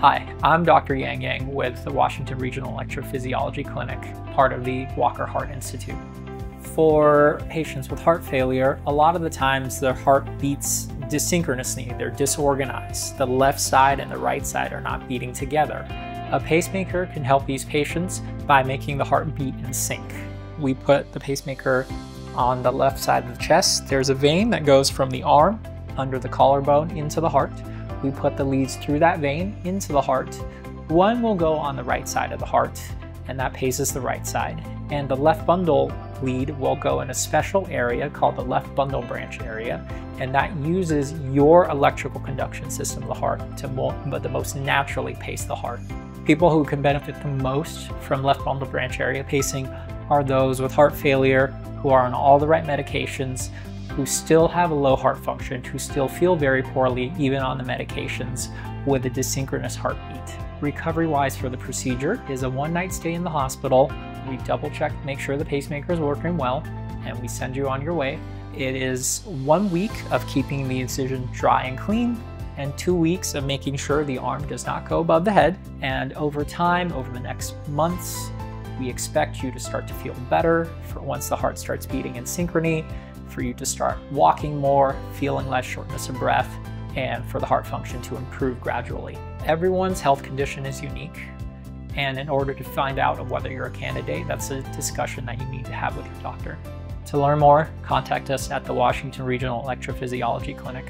Hi, I'm Dr. Yang Yang with the Washington Regional Electrophysiology Clinic, part of the Walker Heart Institute. For patients with heart failure, a lot of the times their heart beats dyssynchronously, they're disorganized. The left side and the right side are not beating together. A pacemaker can help these patients by making the heart beat in sync. We put the pacemaker on the left side of the chest. There's a vein that goes from the arm under the collarbone into the heart. We put the leads through that vein into the heart. One will go on the right side of the heart, and that paces the right side. And the left bundle lead will go in a special area called the left bundle branch area, and that uses your electrical conduction system of the heart to but the most naturally pace the heart. People who can benefit the most from left bundle branch area pacing are those with heart failure who are on all the right medications, who still have a low heart function, who still feel very poorly even on the medications with a dyssynchronous heartbeat. Recovery-wise for the procedure is a one-night stay in the hospital. We double check, make sure the pacemaker is working well, and we send you on your way. It is one week of keeping the incision dry and clean, and two weeks of making sure the arm does not go above the head. And over time, over the next months, we expect you to start to feel better for once the heart starts beating in synchrony, for you to start walking more, feeling less shortness of breath, and for the heart function to improve gradually. Everyone's health condition is unique, and in order to find out whether you're a candidate, that's a discussion that you need to have with your doctor. To learn more, contact us at the Washington Regional Electrophysiology Clinic.